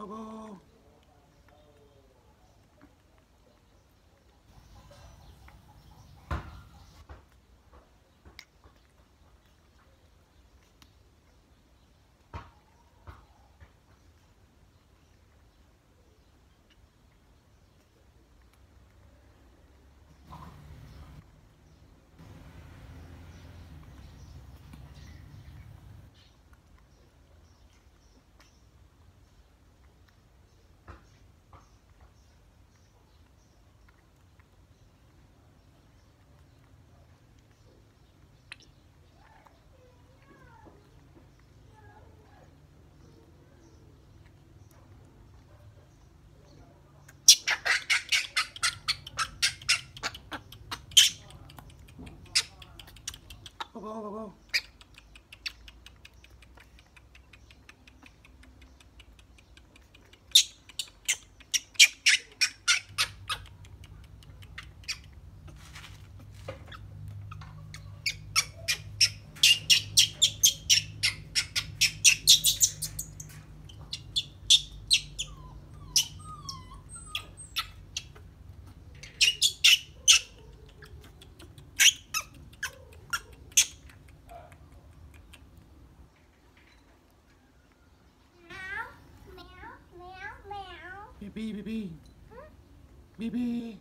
아고 Bibi, Bibi. Huh? Bibi.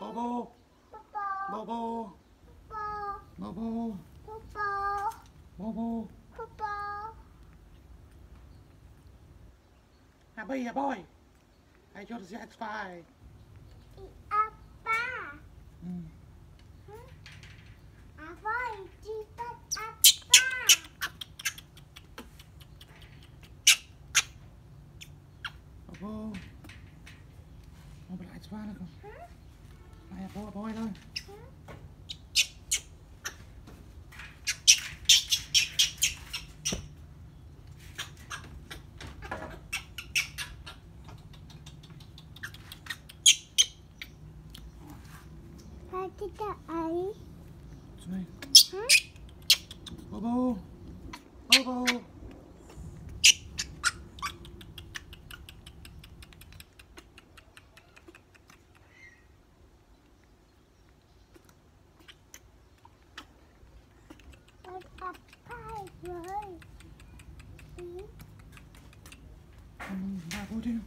Bobo. Bobo. Bobo. Bobo. Bobo. Bobo. Abi, a boy. I just satisfied. Appa. Mm. Bobo là X5 đó con. Này, a boy, a boy thôi. Apa tidak ai? Xuống đây. Hả? Bobo. that will do.